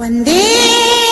One day.